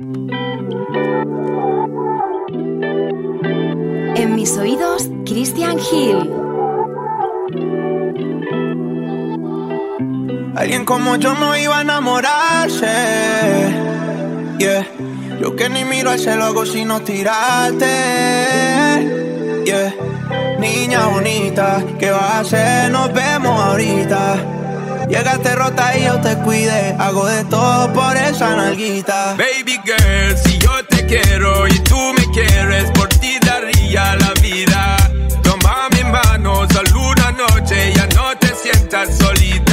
En mis oídos, Christian Hill. Alguien como yo no iba a enamorarse. Yeah. Yo que ni miro al cielo hago sino tirarte. Yeah. Niña bonita, ¿qué vas a hacer? Nos vemos ahorita. Llegaste rota y yo te cuide. Hago de todo por esa nalguita. Baby girl, si yo te quiero y tú me quieres, por ti daría la vida. Toma mi mano, solo una noche, ya no te sientas solita.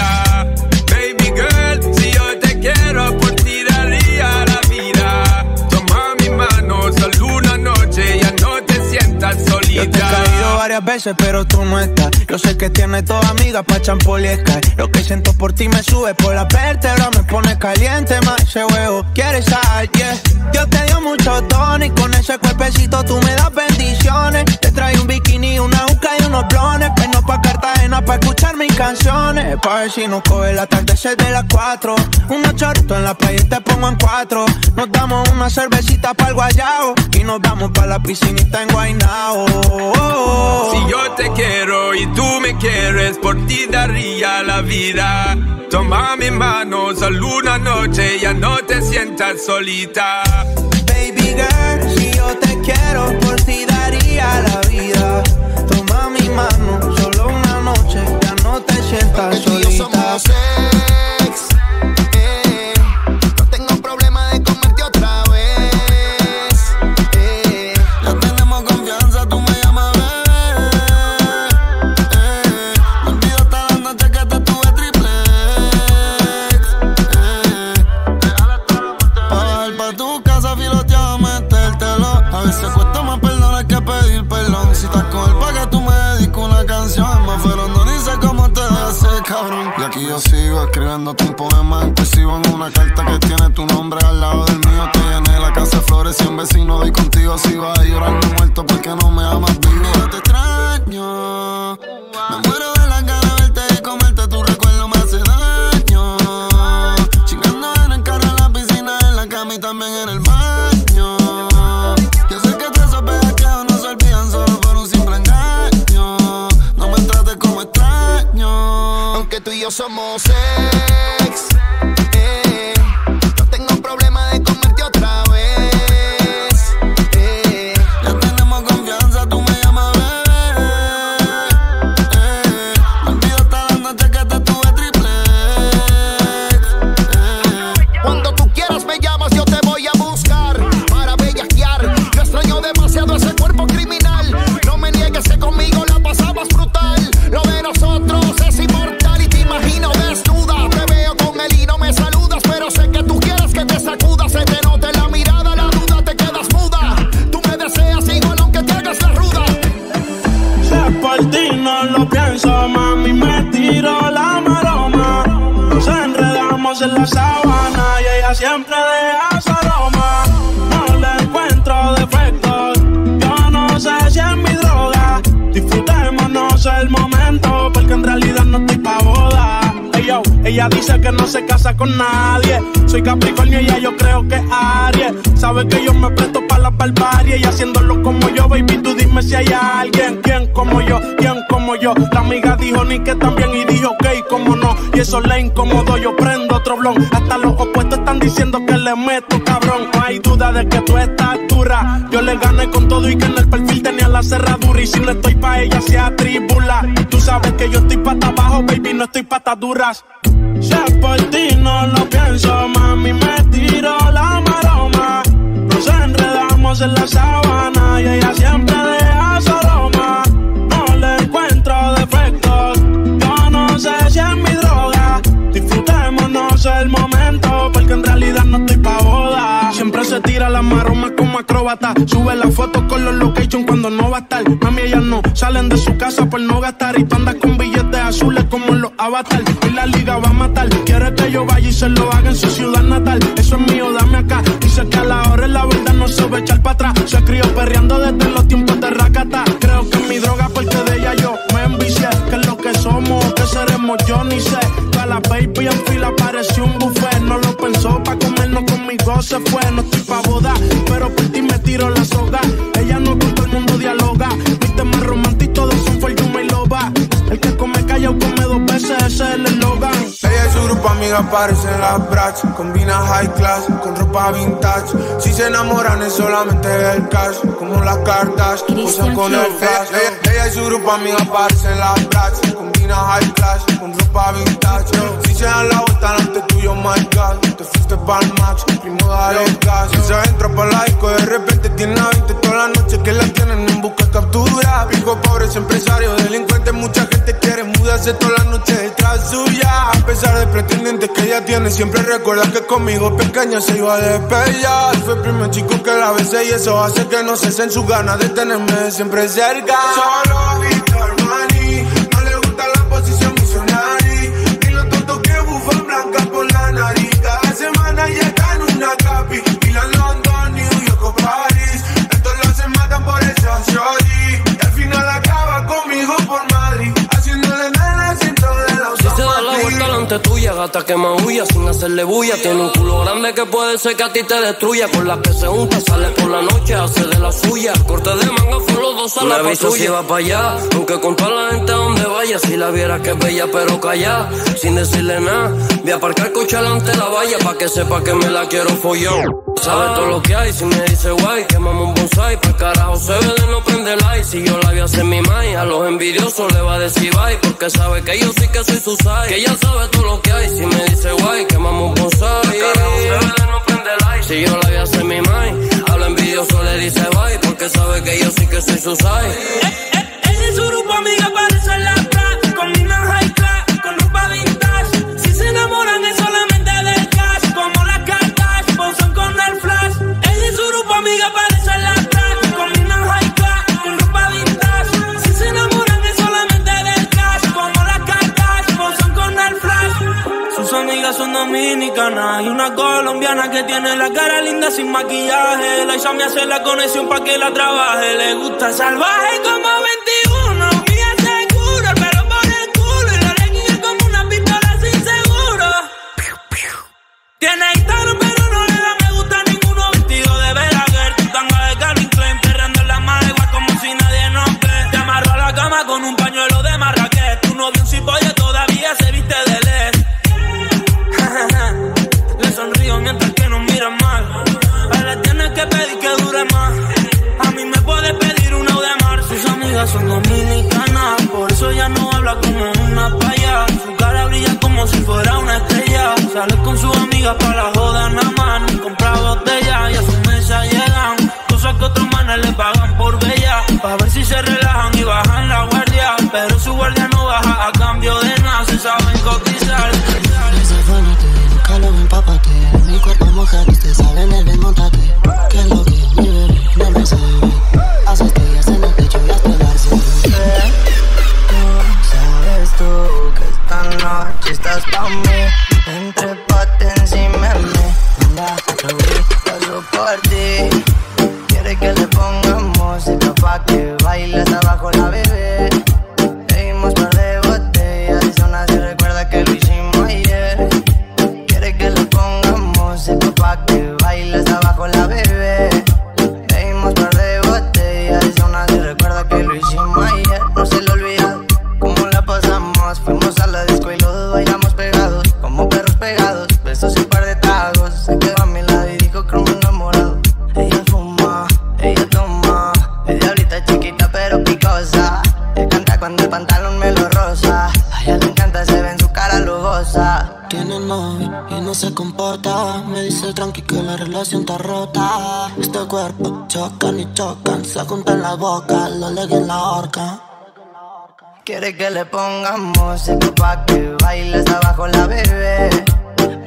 Varias veces, pero tú no estás. Yo sé que tienes toda amiga pa' champol y Sky. Lo que siento por ti me sube por la vértebra, me pone caliente, más ese huevo. ¿Quieres sal? Yeah. Yo te dio mucho tono y con ese cuerpecito tú me das bendiciones. Te trae un bikini, una unos blones. Vengo pa' Cartagena pa' escuchar mis canciones. Pa' ver si nos coge el atardecer de las cuatro. Unos chorritos en la playa y te pongo en cuatro. Nos damos una cervecita para el guayao y nos vamos pa' la piscinita en Guaynao. Si yo te quiero y tú me quieres, por ti daría la vida. Toma mi mano, solo una noche, ya no te sientas solita. Ella dice que no se casa con nadie. Soy Capricornio y ella yo creo que es Aries. Sabe que yo me presto para la barbarie y haciéndolo como yo, baby, tú dime si hay alguien. ¿Quién como yo? ¿Quién como yo? La amiga dijo ni que también y dijo ok, como no. Y eso le incomodó, yo prendo otro blon. Hasta los opuestos están diciendo que le meto, cabrón. No hay duda de que tú estás dura. Yo le gané con todo y que en el perfil tenía la cerradura. Y si no estoy pa' ella, se atribula. Tú sabes que yo estoy pata abajo, baby, no estoy patas duras. Si es por ti no lo pienso, mami, me tiro la maroma. Nos enredamos en la sabana y ella siempre deja su. No le encuentro defectos, yo no sé si es mi droga. Disfrutémonos el momento, porque en realidad no estoy pa' boda. Siempre se tira la maroma como acróbata. Sube la foto con los location cuando no va a estar. Mami, ellas no salen de su casa por no gastar. Y tú andas con billetes azules como los avatar. Y la liga va a matar. Quiere que yo vaya y se lo haga en su ciudad natal. Eso es mío, dame acá. Dice que a la hora es la verdad no se va a echar para atrás. Se crió perreando desde los tiempos de Rakata. Creo que es mi droga porque de ella yo me envicié. Que lo que somos, que seremos yo ni sé. Toda la baby en fila pareció un buffet. No lo pensó pa' comernos conmigo se fue, no estoy pa' boda. Pero por ti me tiro la soga. Ella no con todo el mundo dialoga. Ese es el eslogan. Ella y su grupo amiga aparecen en las brats. Combina high class con ropa vintage. Si se enamoran es solamente el cash. Como las cartas, usan con el flash. Ella, y su grupo amiga aparecen en las brats. Combina high class con ropa vintage. Si se dan la vuelta delante tuyo, my God. Te fuiste pa'l max, primo dale gas. Si se entra pa' la disco, de repente tiene a 20 toda la noche que la tienen en busca captura. Pico pobres empresarios, delincuentes, mucha gente quiere mudarse toda la noche detrás suya. A pesar de pretendientes que ella tiene, siempre recuerda que conmigo pequeña se iba a despegar. Fue el primer chico que la besé y eso hace que no cesen sus ganas de tenerme siempre cerca. Solo Víctor Money, no le gusta la posición delante tuya, gata que maulla sin hacerle bulla. Tiene un culo grande que puede ser que a ti te destruya. Con la que se junta, sale por la noche, hace de la suya. Corte de manga, fue los dos a la aviso si va para allá. Aunque con toda la gente a donde vaya, si la viera que es bella, pero calla. Sin decirle nada, voy a aparcar el coche delante de la valla. Pa' que sepa que me la quiero follar. Sabe todo lo que hay, si me dice guay, quemamos un bonsai. Pa' carajo se ve de no prender like. Si yo la voy a hacer mi mai, a los envidiosos le va a decir bye. Porque sabe que yo sí que soy su sai. Que ella sabe todo lo que hay, si me dice guay, quemamos bonsai. No prender like. Si yo la voy a hacer mi mai, a los envidiosos le dice bye. Porque sabe que yo sí que soy su sai. Ella y su grupo amiga parecen las bras. Combinan high class con ropa vintage. Si se enamoran es solamente son dominicanas y una colombiana que tiene la cara linda sin maquillaje. La Isa me hace la conexión pa' que la trabaje. Le gusta salvaje como 21. Y ese seguro, el pelo por el culo y la leggings como una pistola sin seguro. Tiene Instagram pero no le da me gusta a ninguno vestido de Belaguer. Tu tanga de Calvin Klein, perreando en la madre igual como si nadie nos ve. Te a la cama con un cuando el pantalón me lo rosa A ella le encanta, se ve en su cara lujosa. Tiene novio y no se comporta. Me dice tranqui que la relación está rota. Este cuerpo chocan y chocan Se juntan la boca, lo leguen en la horca. Quiere que le pongamos música pa' que baile hasta abajo la bebé.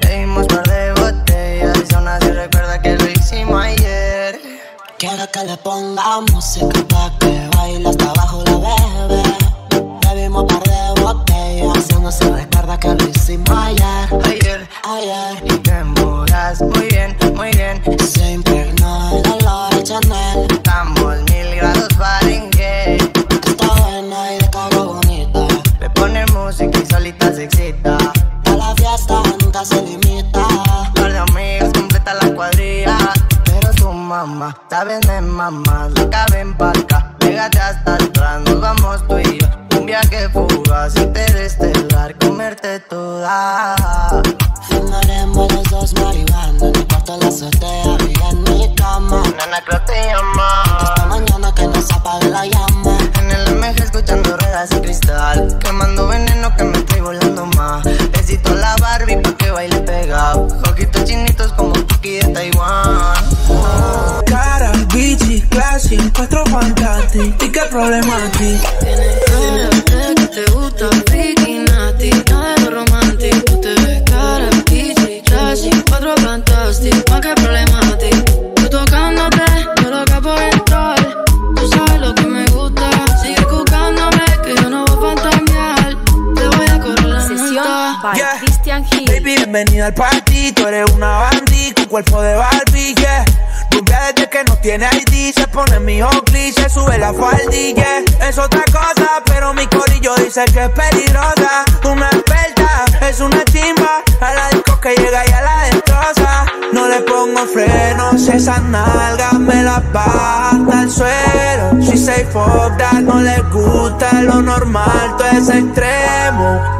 Bebimos par de botellas y aún así recuerda que lo hicimos ayer. Quiere que le ponga música pa' que baile hasta abajo la bebé Bebimos par de botellas. Y no se recuerda que lo hicimos ayer Ayer, Ayer. Y te mudas muy bien, muy bien. Se impregnó el olor a Chanel. Estamos mil grados Fahrenheit. Está buena y de cara bonita. Le pone música y solita se excita mamá. Sabes de mamá, la caben pa' acá. Pégate hasta atrás, nos vamos tú y yo. Un viaje fugaz, interestelar, comerte toda. Fumaremos los dos marihuana En el cuarto de la azotea, en mi cama Nana, creo te llama Esta mañana que nos apague la llama En el MG escuchando ruedas y cristal Quemando veneno que me estoy volando 100, 4 Pancati. ¿Y qué problema? Tienes cara que te gusta Ricky Nati, nada romántico. Tú te ves cara, pichi, chachi, 4 Fantastic. ¿Qué problema a ti? Tú tocándote, yo loca por entrar. Tú sabes lo que me gusta. Sigue buscándome, que yo no voy a fantasmear. Te voy a correr la Sesión by yeah. Christian Hill. Baby, bienvenida al partido. Tú eres una bandita, cuerpo de Barbie, yeah. Rubia desde que no tiene es otra cosa, pero mi corillo dice que es peligrosa. Una experta, es una chimba, a la disco que llega y a la destroza. No le pongo frenos, esas nalgas me las hasta el suelo. She say fuck no le gusta lo normal, todo es extremo.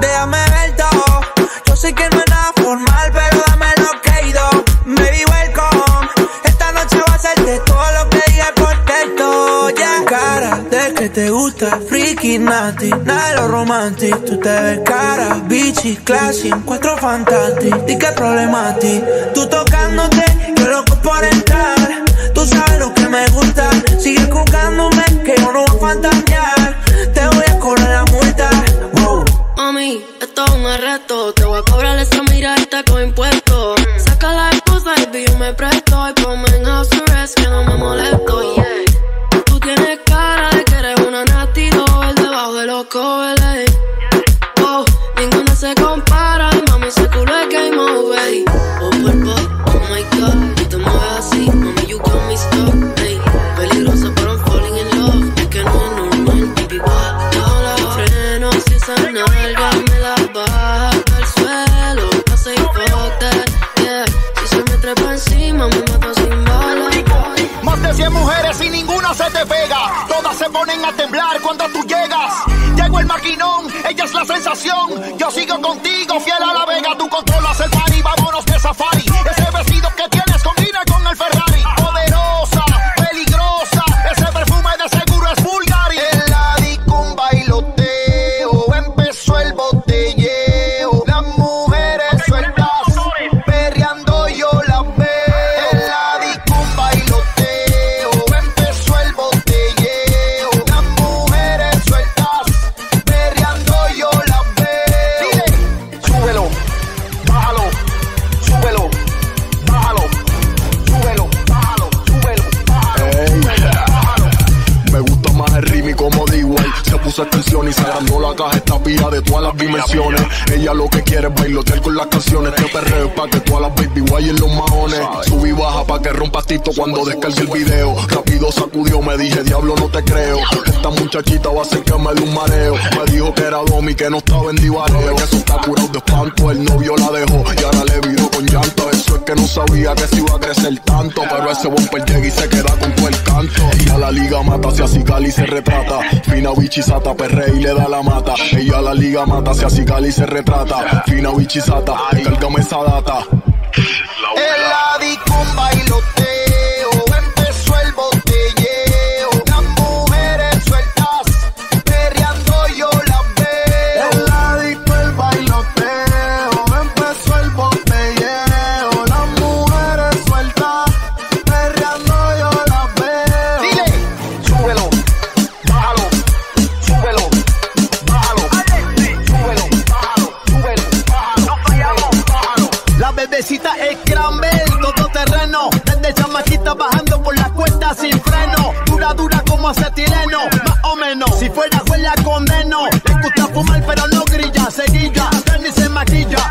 Nasty, nada de lo romantic. Tú te ves cara, bichi, classy, encuentro fantástico. ¿Y qué problema a ti? Tú tocándote, yo loco por entrar. Tú sabes lo que me gusta, sigue jugándome, que yo no voy a fantasear. Te voy a cobrar la multa, wow. Mami, esto es un arresto. Te voy a cobrar esa miradita con impuestos. Se compara. Y mami, ese culo es game over. Oh, por pop, oh my god. Tú te mueves así, mami, you got me stuck. Ey, peligrosa, pero I'm falling in love. Es que no es normal, baby, what? Yo la freno si esa nalga me la baja al suelo. Say fuck that, yeah. Si se me trepa encima, me mata sin bala. Más de 100 mujeres y ninguna se te pega. Todas se ponen a temblar cuando Yo sigo contigo, fiel a la vega. Tú controlas el party, vámonos de safari. Que rompa tito cuando descargue el video. Rápido sacudió, me dije, diablo no te creo. Esta muchachita va a hacer que me dé un mareo Me dijo que era Domi, que no estaba en divareo. Que eso está curado de espanto, el novio la dejó. Y ahora le viró con llanto. Eso es que no sabía que se iba a crecer tanto. Pero ese bumper llega y se queda con todo el canto. Ella la liga mata, se acicala y se retrata. Fina bichisata, perre y le da la mata. Ella la liga mata, se acicala y se retrata. Fina bichisata, cárgame esa data Disco un bailoteo, la condeno. Le gusta fumar pero no grilla, seguilla. Ni se maquilla,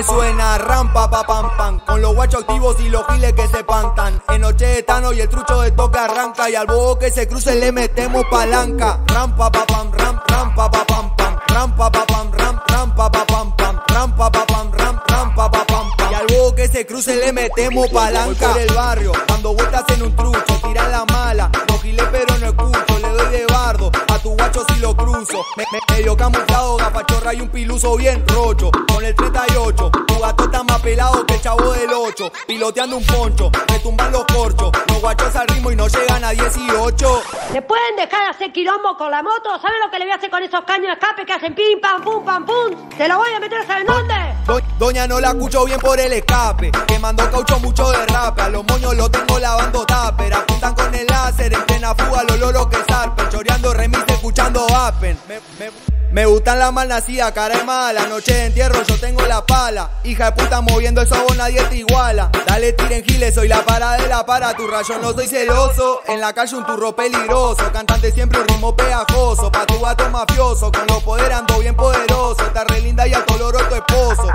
que suena rampa pa pam pam. Con los guachos activos y los giles que se pantan. En noche de tano y el trucho de toque arranca. Y al bobo que se cruce le metemos palanca. Rampa pa pam, ram, rampa pa pam pam. Rampa pa pam, ram, rampa pa pam pam. Rampa pa pam, ram, rampa pa pam pam. Y al bobo que se cruce le metemos palanca. Voy por el barrio, dando vueltas en un trucho. Tira la mala, Me, me- medio camuflado, gafachorra y un piluso bien rocho. Con el 38, tu gato está más pelado que el chavo del 8. Piloteando un poncho, me tumban los corchos. Los guachos al ritmo y no llegan a 18. ¿Se pueden dejar de hacer quilombo con la moto? ¿Saben lo que le voy a hacer con esos caños de escape que hacen pim, pam, pum, pam, pum? ¡Se lo voy a meter, ¿saben dónde? Do- doña no la escucho bien por el escape. Que mandó caucho mucho de rap. A los moños los tengo lavando tupper. Apuntan con el láser, en plena fuga los loros que zarpen. Choreando remis, escuchando Appen. Me, me- me gustan las malnacidas, cara de mala. Noche de entierro, yo tengo la pala. Hija de puta moviendo el sabor, nadie te iguala. Dale, tiren giles, soy la para de la para. Tu rayo no soy celoso. En la calle un turro peligroso. Cantante siempre un ritmo pegajoso. Pa' tu gato mafioso. Con los poderes ando bien poderoso. Está re linda y a color tu esposo.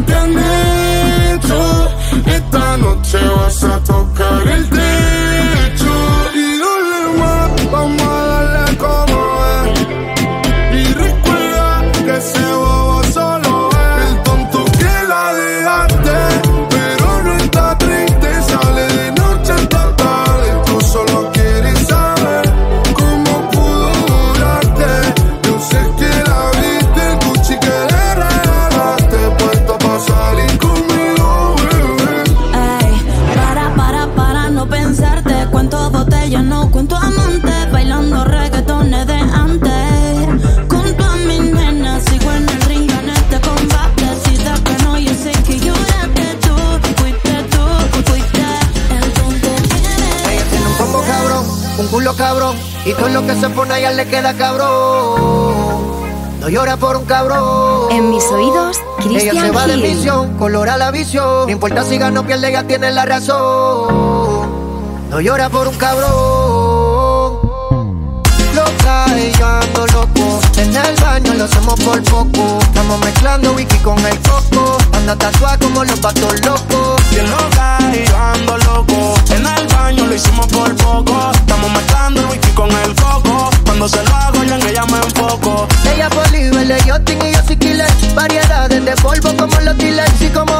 Ti todo lo que se pone a ella le queda cabrón. No llora por un cabrón. En mis oídos, Ella se va de misión, colora la visión. No importa si gana o pierde, ella tiene la razón. No llora por un cabrón. Loca y yo ando loco. En el baño lo hacemos por poco. Estamos mezclando wiki con el coco. Anda tatuada como los patos locos. Bien loca y yo ando loco. En el baño lo hicimos por poco. Estamos mezclando whisky con el coco. Cuando se lo hago, yo en ella me enfoco. Ella libre, yo y yo soy killer. Variedades de polvo como los dealers. Y como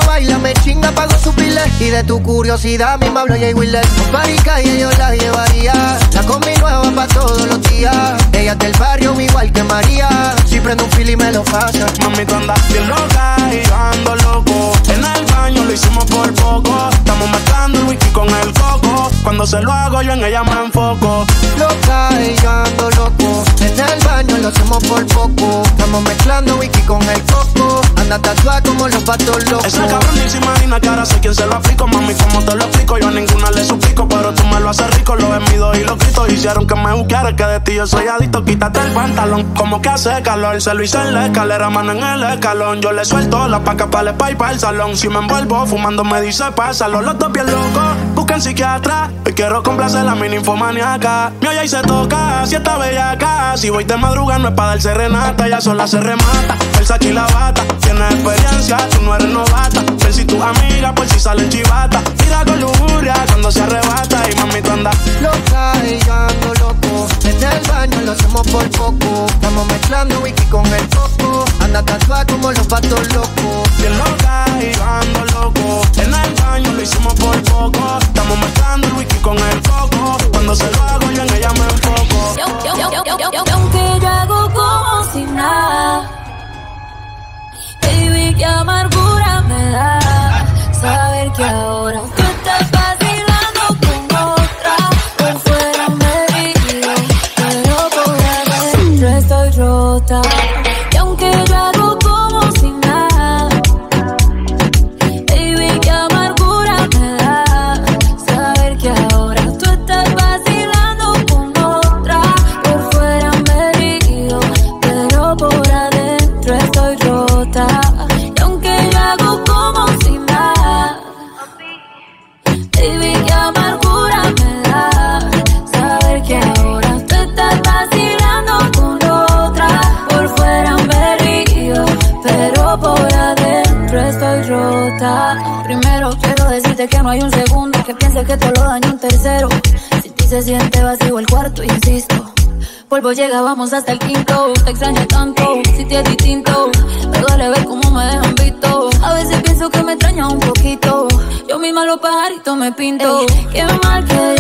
de tu curiosidad, mi hablo Jay Wheeler. Marica y yo la llevaría. La combi nueva pa' todos los días. Ella es del barrio, igual que María. Si prendo un fil y me lo pasa. Mami, tú andas bien loca y yo ando loco. En el baño lo hicimos por poco. Estamos mezclando el whisky con el coco. Cuando se lo hago, yo en ella me enfoco. Loca y yo ando loco. En el baño lo hacemos por poco. Estamos mezclando whisky con el coco. Anda tatuada como los patos locos. Esa cabrón ni se imagina que ahora sé quién se lo Mami, como te lo explico, yo a ninguna le suplico. Pero tú me lo haces rico, lo mido y lo quito. Hicieron que me buscara, que de ti yo soy adicto. Quítate el pantalón, como que hace calor. Se lo hice en la escalera, mano en el escalón. Yo le suelto la paca para el y para el salón. Si me envuelvo fumando, me dice pásalo. Los dos pies locos, buscan psiquiatra. Hoy quiero complacer a mi ninfomaniaca. Mi olla y se toca, si está acá. Si voy de madruga, no es para dar serenata. Ya sola se remata, sachi y la bata. Experiencia, tú no eres novata. Si tu por si salen chivata. Mira con cuando se arrebata. Y mami, tú andas loca y ando loco. En el baño lo hacemos por poco. Estamos mezclando whisky con el coco. Anda tatuada como los patos locos. Bien loca y ando loco. En el baño lo hicimos por poco. Estamos mezclando el whisky con el coco. Cuando se lo hago, yo en ella me enfoco. Yo baby, qué amargura me da Vamos hasta el quinto. Te extraño tanto, si te es distinto. Me duele ver cómo me dejan visto. A veces pienso que me extraña un poquito. Yo misma los pajaritos me pinto. Qué mal que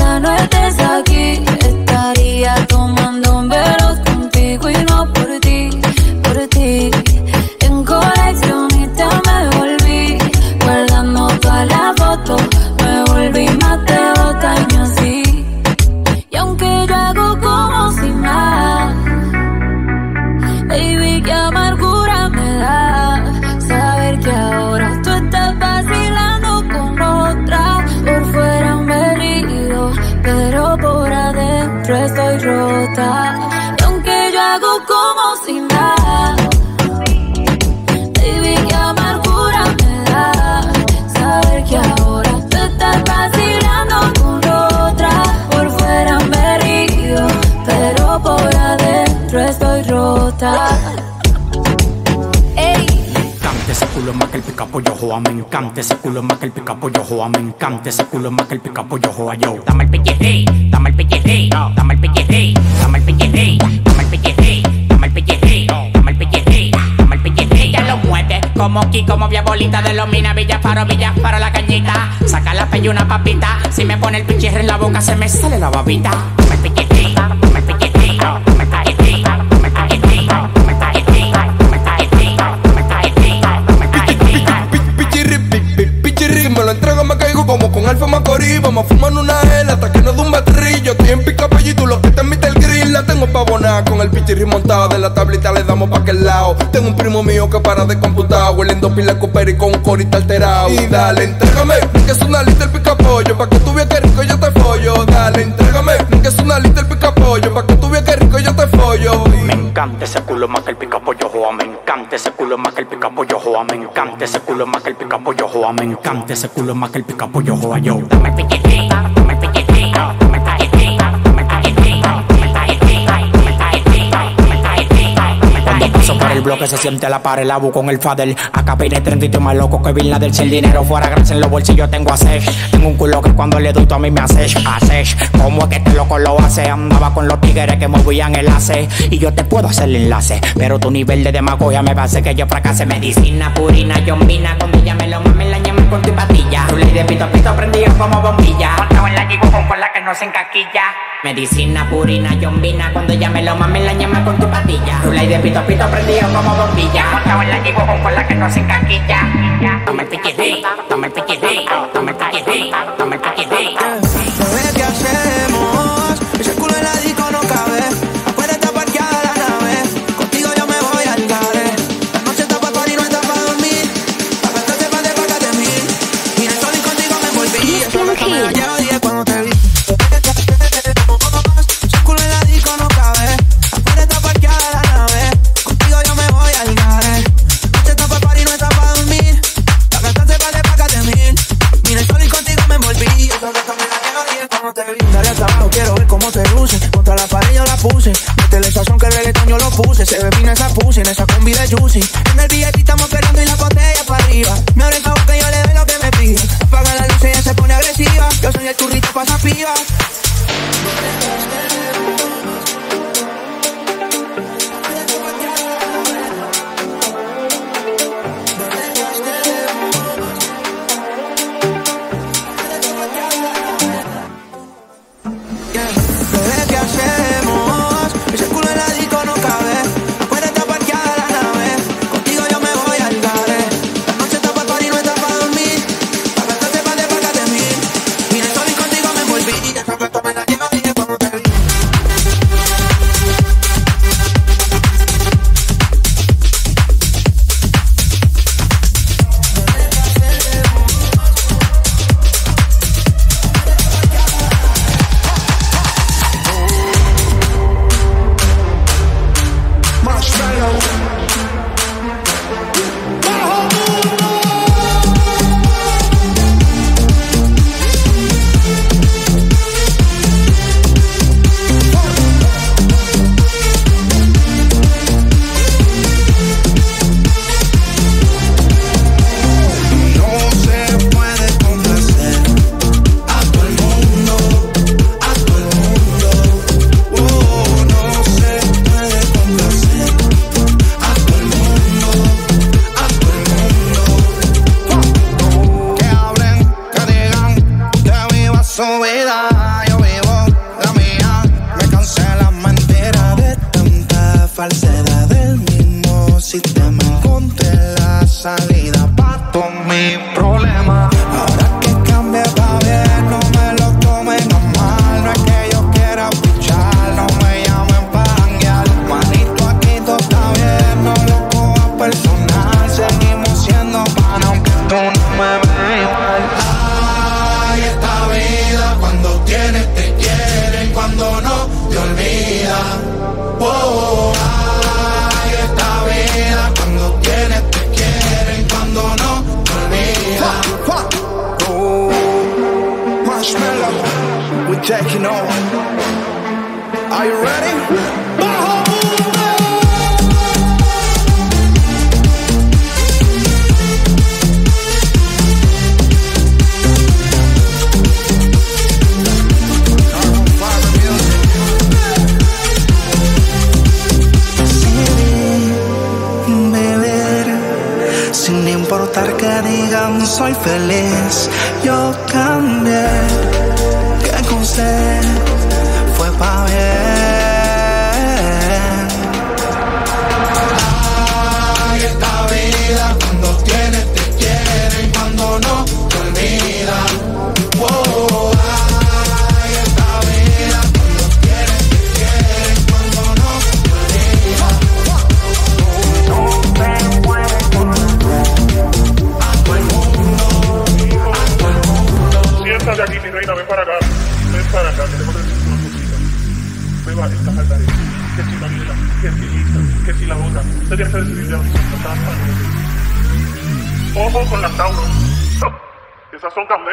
rota. Y aunque yo hago como si nada, baby, qué amargura me da saber que ahora tú estás vacilando con otra. Por fuera me río, pero por adentro estoy rota. Culo más que el pica pollo joa, me encanta ese culo más que el pica pollo joa, me encanta ese culo más que el pica pollo joa, yo. Dame el pellejé, dame el pellejé, dame el pellejé, dame el pellejé, dame el pellejé, dame el pellejé, dame el pellejé, dame el pellejé, ya lo mueve como Ki, como vía bolita de los mina, Villa Faro, Villa Faro, la cañita, saca la pella una papita, si me pone el pichirre en la boca se me sale la babita. Vamos a fumar una L hasta que nos dé un batrillo. Estoy en pica y tú lo que te emite el grill. La tengo pa' abonar con el pichirri montado. De la tablita le damos pa' aquel lado. Tengo un primo mío que para de computar. Hueliendo pila copera y con un corita alterado. Y dale, entrégame, que es una lista el pica pollo. Pa' que tú veas que rico yo te follo. Dale, entrégame, que es una lista el pica pollo. Pa' que tú veas que rico yo te follo. Me encanta ese culo más que el pica pollo me encanta ese culo más que el pica pollo joa, me encanta ese culo más que el pica pollo joa, me encanta ese culo más que el pica pollo joa, yo. Dame pellejé, dame el bloque se siente la pared, la bu con el fader. Acá peine 30 y más loco que Bin Laden. Si dinero fuera grande en los bolsillos tengo a seis. Tengo un culo que cuando le doy a mí me haces, haces. ¿Cómo es que este loco lo hace? Andaba con los tigres que movían el ace. Y yo te puedo hacer el enlace. Pero tu nivel de demagogia me va a hacer que yo fracase. Medicina purina, yo mina. Cuando ella me lo mame, con tu patilla. Tu ley de pito pito prendido como bombilla. Montado en la gigo con la que no se encaquilla. Medicina purina, yo mina. Cuando ella me lo mame, la llama con tu patilla. Tu ley de pito pito prendido como bombilla. Montado en la gigo con la que no se encaquilla. Toma el piquete, toma el piquete, toma el piquete, toma el piquete. En el VIP estamos esperando y la botella para arriba. Me abre esa boca y yo le doy lo que me pide. Apaga la luz y ella se pone agresiva. Yo soy el turrito pasa piba.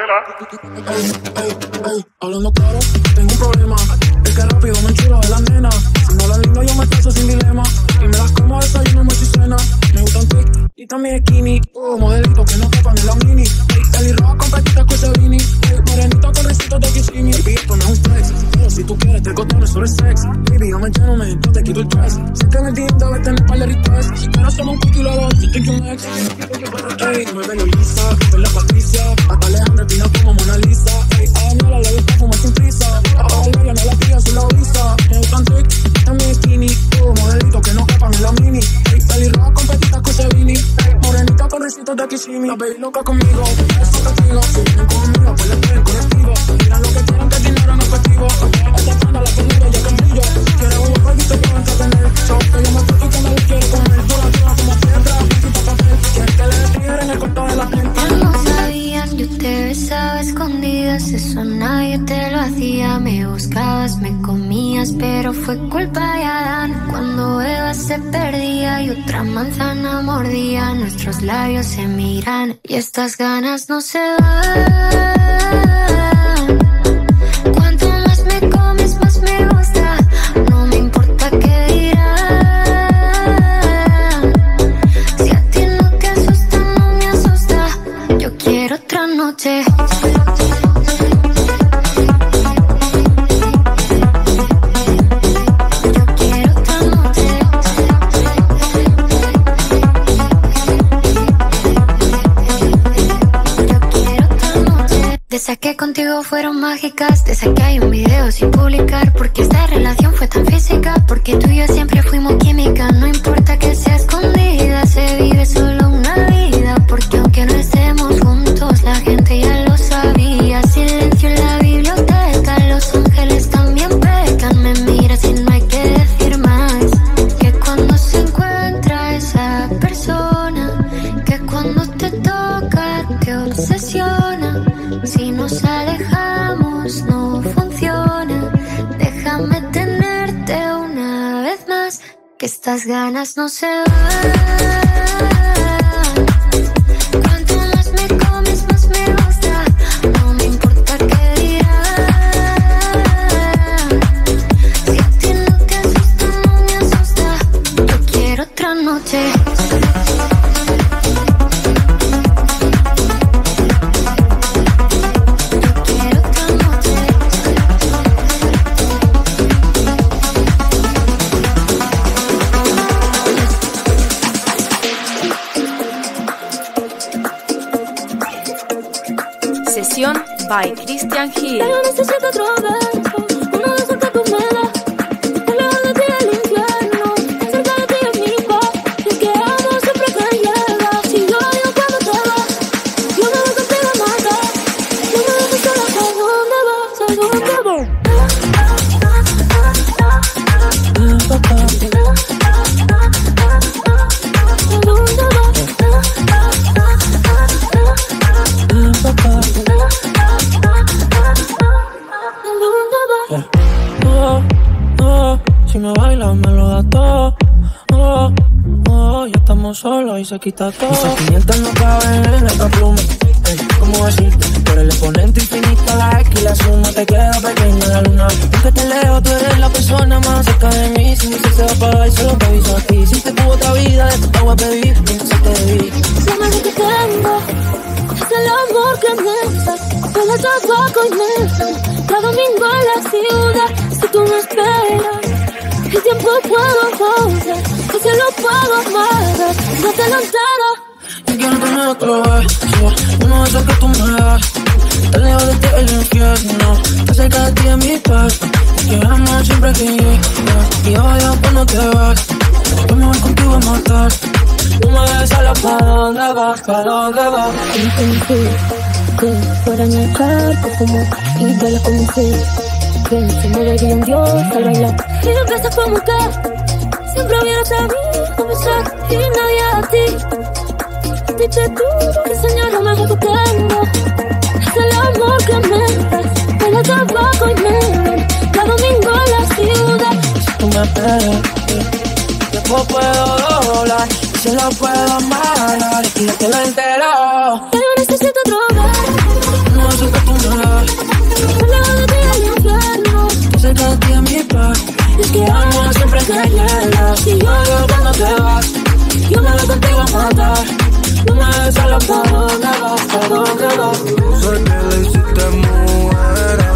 Hola. Hablando claro. pero fue culpa de Adán. Cuando Eva se perdía y otra manzana mordía, nuestros labios se miran y estas ganas no se van. Fueron mágicas. Te saqué hay un video sin publicar. Porque esta relación fue tan física. Porque tú y yo siempre by se quita todo. Tiempo puedo pausar. El cielo puedo amar, no te lo entero. Yo quiero tener otro beso, uno de esos que tú me das. Tan lejos de ti el infierno, tan cerca de ti es mi paz. Que amo siempre que llegas, y odio cuando te vas. Yo me voy contigo a matar. No me dejes sola, ¿para dónde vas? ¿Para dónde vas? Intenté que fuera en el charco como y de la comencé. Que se movería un dios al bailar. Y empieza como que siempre hubiera sabido comenzar y nadie a ti. Dice tú que enseñar lo mejor que tengo. Es el amor que me das. Huele a tabaco y melón. Cada domingo en la ciudad. Tú me después puedo doblar. Y se lo puedo amarrar y yo te lo entero. Pero necesito otro beso. No tú me das. Lejos de ti el infierno. Cerca de ti es mi paz. Y es que amo siempre que llegas. Y yo odio cuando te vas. Yo me voy contigo a matar. No me dejes sola, ¿para dónde vas? ¿Para dónde vas? Sé que le hiciste mujer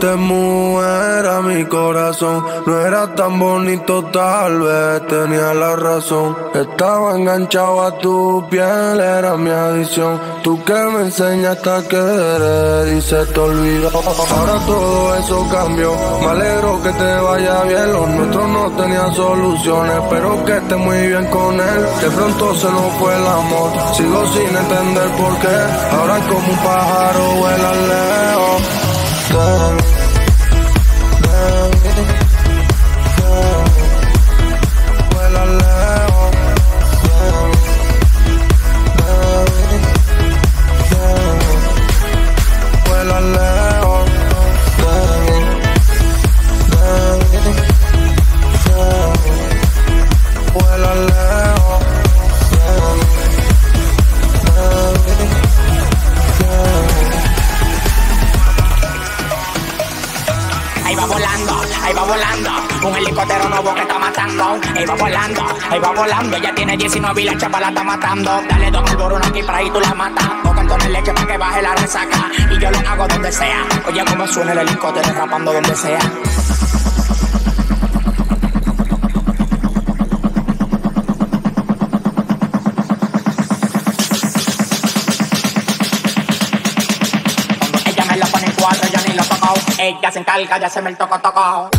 te muera mi corazón. No era tan bonito, tal vez tenía la razón. Estaba enganchado a tu piel, era mi adicción. Tú que me enseñaste a querer y se te olvidó. Ahora todo eso cambió. Me alegro que te vaya bien. Los nuestros no tenían soluciones. Espero que estés muy bien con él. De pronto se nos fue el amor. Sigo sin entender por qué. Ahora como un pájaro vuela lejos. Girl, Ahí va volando, ahí va volando. Ella tiene 19 y la chapa la está matando. Dale dos alborones aquí para ahí tú la matas. O con de leche para que baje la resaca. Y yo lo hago donde sea. Oye, como suena el helicóptero rapando donde sea. Cuando ella me lo pone en cuatro, yo ni lo toco. Ella se encarga de hacerme el toco toco.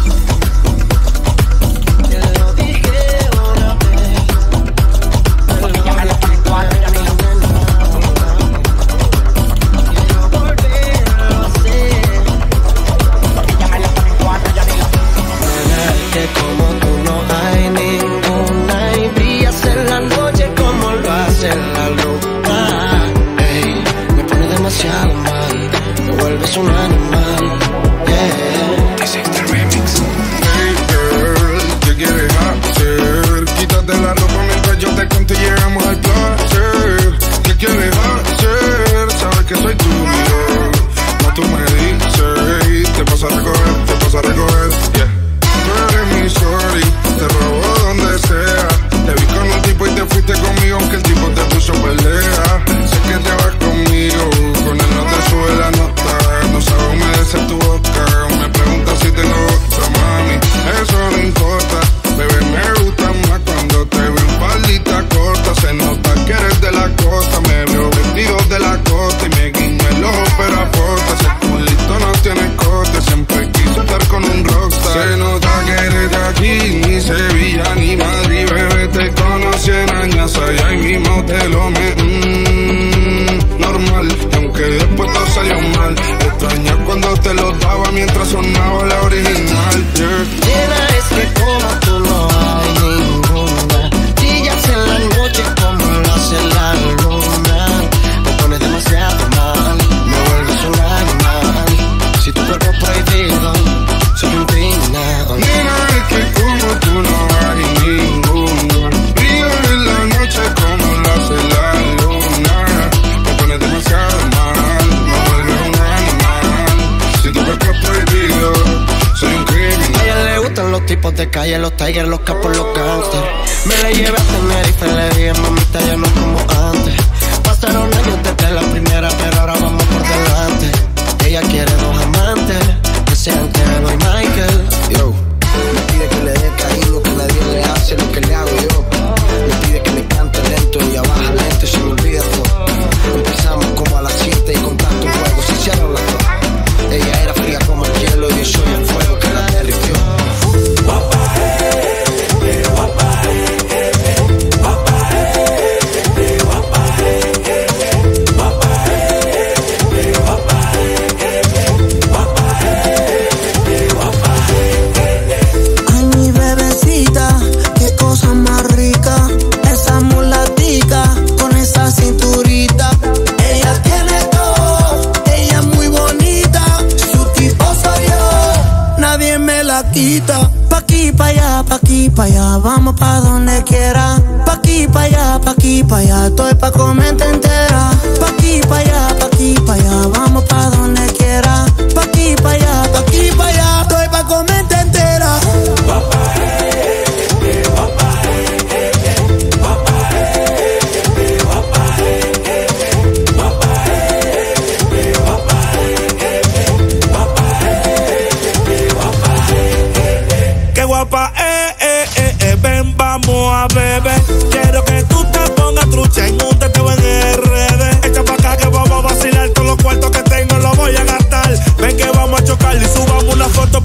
allá, pa' aquí, pa' allá, estoy pa' comerte entera. Pa' aquí, pa' allá, pa' aquí, pa' allá, vamos pa' donde quiera.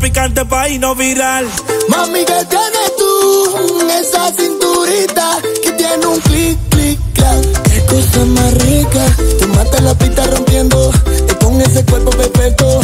picante pa' no viral. Mami, ¿qué tienes tú? Esa cinturita que tiene un clic, clic, clac. Qué cosa más rica. Tú matas la pista rompiendo. Y con ese cuerpo perfecto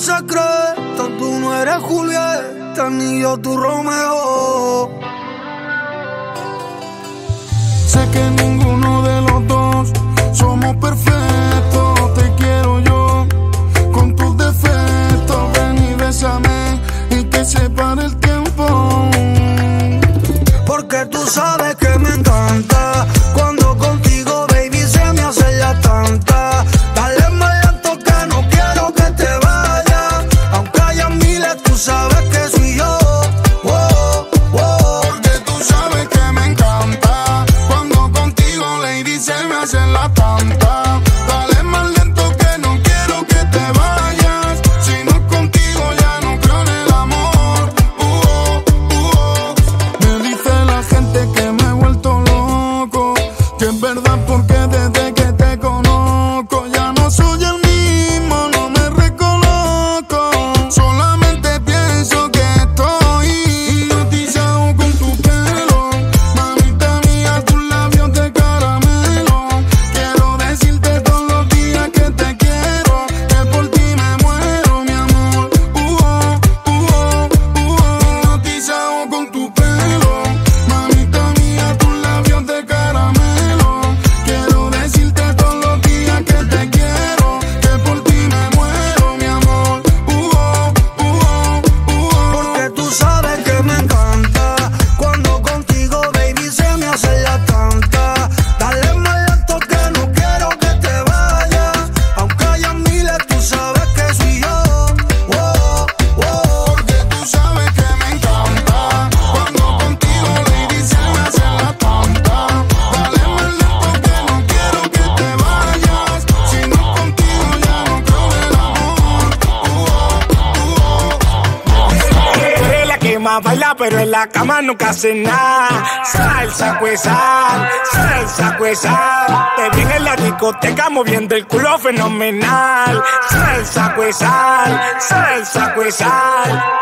se cree, tanto no eres Julieta, ni yo tu Romeo. nunca más, nunca hace nada. Salsa pues, cuesal, salsa pues, cuesal. Te vi en la discoteca moviendo el culo fenomenal. Salsa pues, cuesal, salsa cuesal.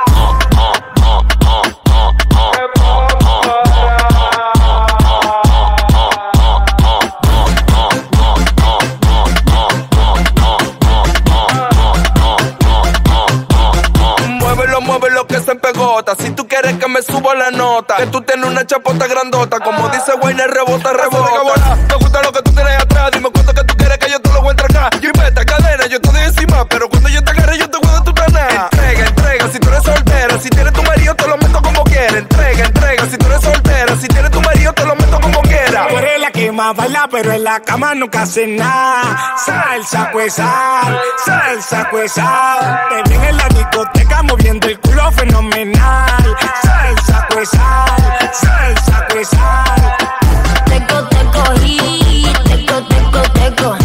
Que tú tienes una chapota grandota. Como dice Wayne, rebota, rebota. Me gusta lo que tú tienes atrás. Dime cuánto que tú quieres que yo te lo voy acá. entregar. Yo esta cadena, yo estoy encima. Pero cuando yo te agarre, yo te guardo tu tana. Entrega, entrega, si tú eres soltera. Si tienes tu marido, te lo meto como quieras. Entrega, entrega, si tú eres soltera. Si tienes tu marido, te lo meto como quieras. Tú eres la que más baila, pero en la cama nunca hace nada. Salsa, pues sal, salsa, pues sal. Te ven en la discoteca moviendo el culo fenomenal. Salsa pues sal. Teco, te cogí, teco, te teco,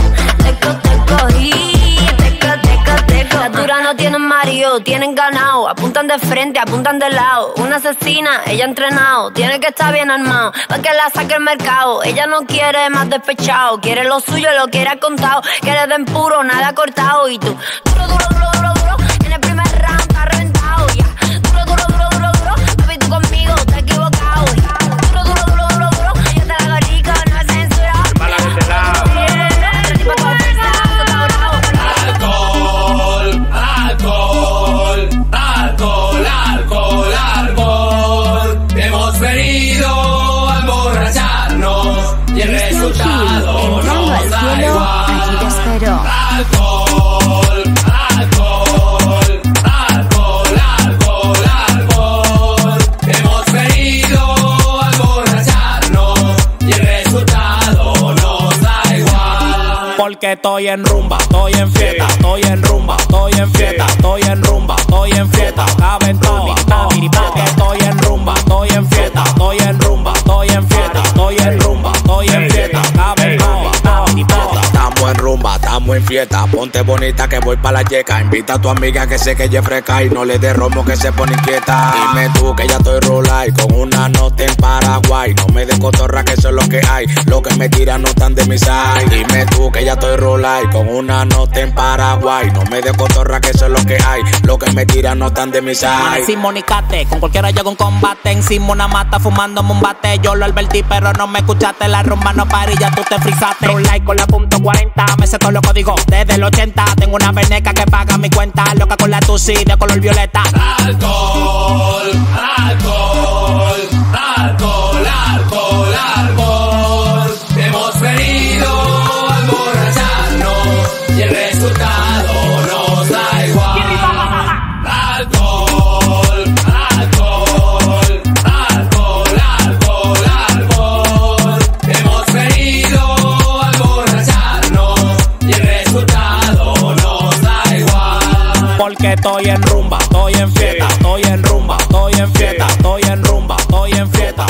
teco, teco. No tienen marido, tienen ganado, apuntan de frente, apuntan de lado. Una asesina, ella entrenado, tiene que estar bien armado, para que la saque el mercado. Ella no quiere más despechado, quiere lo suyo, lo quiere contado, quiere den puro, nada cortado. Y tú, duro, duro, duro, duro, duro, en el primer round Porque estoy en rumba, estoy en fiesta, estoy en rumba, estoy en fiesta, estoy en rumba, estoy en fiesta, caben todas, porque estoy en rumba, estoy en fiesta, estoy en rumba, estoy en fiesta, estoy en rumba, estoy en fiesta, caben todas, Estamos en rumba, estamos en fiesta. Ponte bonita que voy pa' la yeca. Invita a tu amiga que sé que ella es fresca y no le dé romo que se pone inquieta. Dime tú que ya estoy rola y con una nota en Paraguay. No me des cotorra que eso es lo que hay. Lo que me tiran no están de mi side. Dime tú que ya estoy rola y con una nota en Paraguay. No me des cotorra que eso es lo que hay. Lo que me tiran no están de mi side. Sin monicate, con cualquiera llego un combate. Encima una mata fumándome un bate. Yo lo advertí, pero no me escuchaste. La rumba no para y ya tú te frizaste. Un like con la punto 40. Me sé todos los códigos desde el 80. Tengo una veneca que paga mi cuenta. Loca con la tusi de color violeta. Alcohol, alcohol, porque estoy en rumba, estoy en fiesta, estoy en rumba, estoy en fiesta, estoy en rumba, estoy en fiesta,